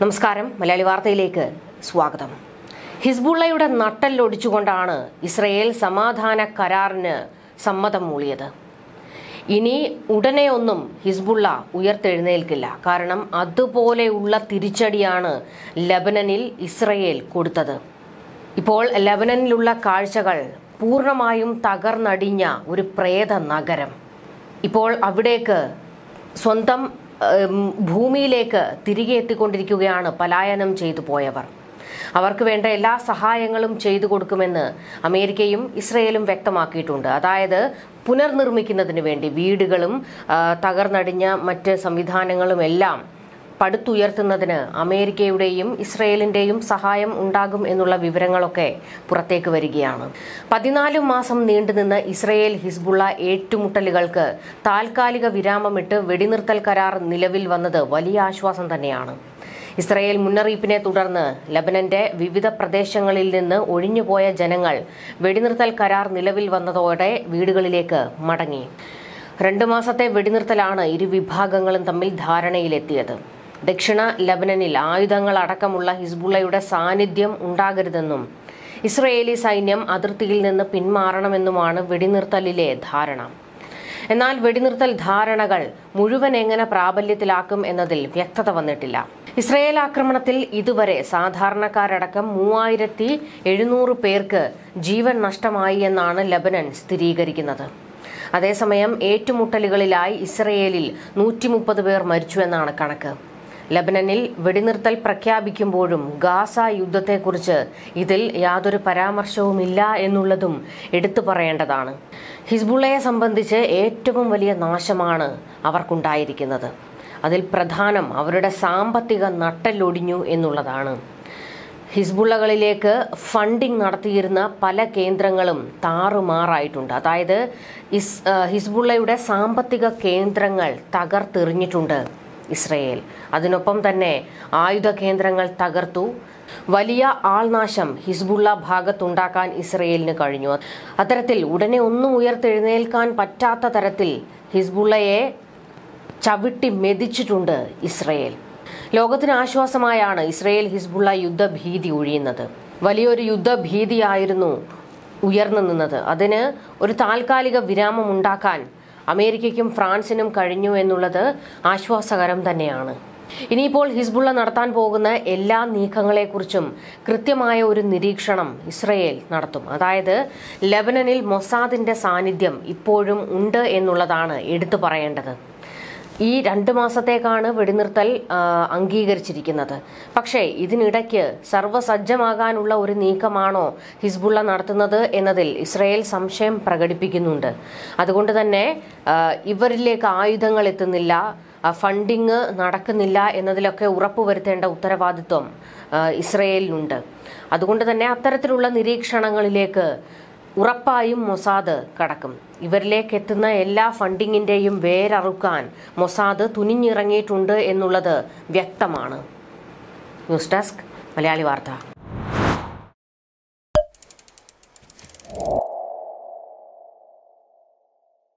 നമസ്കാരം. മലയാളി വാർത്തയിലേക്ക് സ്വാഗതം. ഹിസ്ബുള്ളയുടെ നട്ടല്ലൊടിച്ചുകൊണ്ടാണ് ഇസ്രയേൽ സമാധാന കരാറിന് സമ്മതം മൂളിയത്. ഇനി ഉടനെ ഒന്നും ഹിസ്ബുള്ള ഉയർത്തെഴുന്നേൽക്കില്ല. കാരണം അതുപോലെയുള്ള തിരിച്ചടിയാണ് ലബനനിൽ ഇസ്രയേൽ കൊടുത്തത്. ഇപ്പോൾ ലബനനിലുള്ള കാഴ്ചകൾ പൂർണമായും തകർന്നടിഞ്ഞ ഒരു പ്രേത നഗരം ഇപ്പോൾ അവിടേക്ക് സ്വന്തം ഭൂമിയിലേക്ക് തിരികെ എത്തിക്കൊണ്ടിരിക്കുകയാണ് പലായനം ചെയ്തു പോയവർ. അവർക്ക് വേണ്ട എല്ലാ സഹായങ്ങളും ചെയ്തു കൊടുക്കുമെന്ന് അമേരിക്കയും ഇസ്രയേലും വ്യക്തമാക്കിയിട്ടുണ്ട്. അതായത് പുനർനിർമ്മിക്കുന്നതിന് വേണ്ടി വീടുകളും തകർന്നടിഞ്ഞ മറ്റ് സംവിധാനങ്ങളും എല്ലാം പടുത്തുയർത്തുന്നതിന് അമേരിക്കയുടെയും ഇസ്രയേലിന്റെയും സഹായം ഉണ്ടാകും എന്നുള്ള വിവരങ്ങളൊക്കെ പുറത്തേക്ക് വരികയാണ്. പതിനാല് മാസം നീണ്ടുനിന്ന ഇസ്രയേൽ ഹിസ്ബുള്ള ഏറ്റുമുട്ടലുകൾക്ക് താൽക്കാലിക വിരാമമിട്ട് വെടിനിർത്തൽ കരാർ നിലവിൽ വന്നത് വലിയ ആശ്വാസം തന്നെയാണ്. ഇസ്രയേൽ മുന്നറിയിപ്പിനെ തുടർന്ന് ലബനന്റെ വിവിധ പ്രദേശങ്ങളിൽ നിന്ന് ഒഴിഞ്ഞുപോയ ജനങ്ങൾ വെടിനിർത്തൽ കരാർ നിലവിൽ വന്നതോടെ വീടുകളിലേക്ക് മടങ്ങി. രണ്ടു മാസത്തെ വെടിനിർത്തലാണ് ഇരു വിഭാഗങ്ങളും തമ്മിൽ ധാരണയിലെത്തിയത്. ദക്ഷിണ ലബനനിൽ ആയുധങ്ങൾ അടക്കമുള്ള ഹിസ്ബുള്ളയുടെ സാന്നിധ്യം ഉണ്ടാകരുതെന്നും ഇസ്രയേലി സൈന്യം അതിർത്തിയിൽ നിന്ന് പിന്മാറണമെന്നുമാണ് വെടിനിർത്തലിലെ ധാരണ. എന്നാൽ വെടിനിർത്തൽ ധാരണകൾ മുഴുവൻ എങ്ങനെ പ്രാബല്യത്തിലാക്കും എന്നതിൽ വ്യക്തത വന്നിട്ടില്ല. ഇസ്രയേൽ ആക്രമണത്തിൽ ഇതുവരെ സാധാരണക്കാരടക്കം മൂവായിരത്തി എഴുന്നൂറ് പേർക്ക് ജീവൻ നഷ്ടമായി എന്നാണ് ലബനൻ സ്ഥിരീകരിക്കുന്നത്. അതേസമയം ഏറ്റുമുട്ടലുകളിലായി ഇസ്രയേലിൽ നൂറ്റിമുപ്പത് പേർ മരിച്ചു എന്നാണ് കണക്ക്. ലബനനിൽ വെടിനിർത്തൽ പ്രഖ്യാപിക്കുമ്പോഴും ഗാസ യുദ്ധത്തെക്കുറിച്ച് ഇതിൽ യാതൊരു പരാമർശവുമില്ല എന്നുള്ളതും എടുത്തു പറയേണ്ടതാണ്. ഹിസ്ബുള്ളയെ സംബന്ധിച്ച് ഏറ്റവും വലിയ നാശമാണ് അവർക്കുണ്ടായിരിക്കുന്നത്. അതിൽ പ്രധാനം അവരുടെ സാമ്പത്തിക നട്ടലൊടിഞ്ഞു എന്നുള്ളതാണ്. ഹിസ്ബുള്ളകളിലേക്ക് ഫണ്ടിംഗ് നടത്തിയിരുന്ന പല കേന്ദ്രങ്ങളും താറുമാറായിട്ടുണ്ട്. അതായത് ഹിസ്ബുള്ളയുടെ സാമ്പത്തിക കേന്ദ്രങ്ങൾ തകർത്തെറിഞ്ഞിട്ടുണ്ട്. ഇസ്രയേൽ. അതിനൊപ്പം തന്നെ ആയുധ കേന്ദ്രങ്ങൾ തകർത്തു. വലിയ ആൾനാശം ഹിസ്ബുള്ള ഭാഗത്തുണ്ടാക്കാൻ ഇസ്രയേലിന് കഴിഞ്ഞു. അത്തരത്തിൽ ഉടനെ ഒന്നും ഉയർത്തെഴുന്നേൽക്കാൻ പറ്റാത്ത തരത്തിൽ ഹിസ്ബുള്ളയെ ചവിട്ടി മെതിച്ചിട്ടുണ്ട് ഇസ്രയേൽ. ലോകത്തിന് ആശ്വാസമായാണ് ഇസ്രയേൽ ഹിസ്ബുള്ള യുദ്ധഭീതി ഒഴിയുന്നത്. വലിയൊരു യുദ്ധഭീതിയായിരുന്നു ഉയർന്നു നിന്നത്. അതിന് ഒരു താൽക്കാലിക വിരാമം ഉണ്ടാക്കാൻ അമേരിക്കയ്ക്കും ഫ്രാൻസിനും കഴിഞ്ഞു എന്നുള്ളത് ആശ്വാസകരം തന്നെയാണ്. ഇനിയിപ്പോൾ ഹിസ്ബുള്ള നടത്താൻ പോകുന്ന എല്ലാ നീക്കങ്ങളെക്കുറിച്ചും കൃത്യമായ ഒരു നിരീക്ഷണം ഇസ്രയേൽ നടത്തും. അതായത് ലബനനിൽ മൊസാദിന്റെ സാന്നിധ്യം ഇപ്പോഴും ഉണ്ട് എന്നുള്ളതാണ് എടുത്തു പറയേണ്ടത്. ഈ രണ്ട് മാസത്തേക്കാണ് വെടിനിർത്തൽ അംഗീകരിച്ചിരിക്കുന്നത്. പക്ഷേ ഇതിനിടയ്ക്ക് സർവസജ്ജമാകാനുള്ള ഒരു നീക്കമാണോ ഹിസ്ബുള്ള നടത്തുന്നത് എന്നതിൽ ഇസ്രയേൽ സംശയം പ്രകടിപ്പിക്കുന്നുണ്ട്. അതുകൊണ്ട് തന്നെ ഇവരിലേക്ക് ആയുധങ്ങൾ എത്തുന്നില്ല ഫണ്ടിങ് നടക്കുന്നില്ല എന്നതിലൊക്കെ ഉറപ്പുവരുത്തേണ്ട ഉത്തരവാദിത്വം ഇസ്രയേലിനുണ്ട്. അതുകൊണ്ട് തന്നെ അത്തരത്തിലുള്ള നിരീക്ഷണങ്ങളിലേക്ക് ഉറപ്പായും മൊസാദ് കടക്കും. ഇവരിലേക്ക് എത്തുന്ന എല്ലാ ഫണ്ടിങ്ങിന്റെയും വേരറുക്കാൻ മൊസാദ് തുനിഞ്ഞിറങ്ങിയിട്ടുണ്ട് എന്നുള്ളത് വ്യക്തമാണ്. ന്യൂസ് ഡെസ്ക് മലയാളി വാർത്ത.